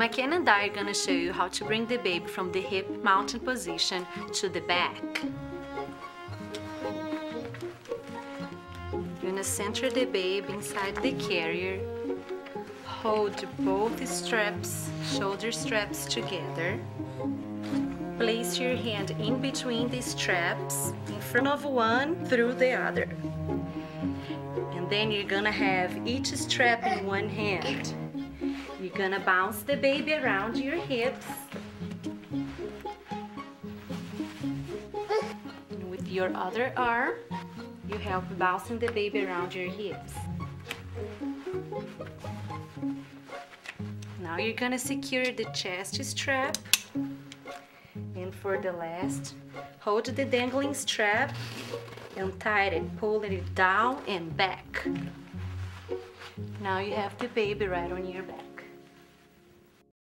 McKenna and I are gonna show you how to bring the baby from the hip mounting position to the back. You're gonna center the baby inside the carrier. Hold both straps, shoulder straps together. Place your hand in between the straps, in front of one, through the other. And then you're gonna have each strap in one hand. You're gonna bounce the baby around your hips. With your other arm, you help bouncing the baby around your hips. Now you're gonna secure the chest strap. And for the last, hold the dangling strap and tighten it, pulling it down and back. Now you have the baby right on your back.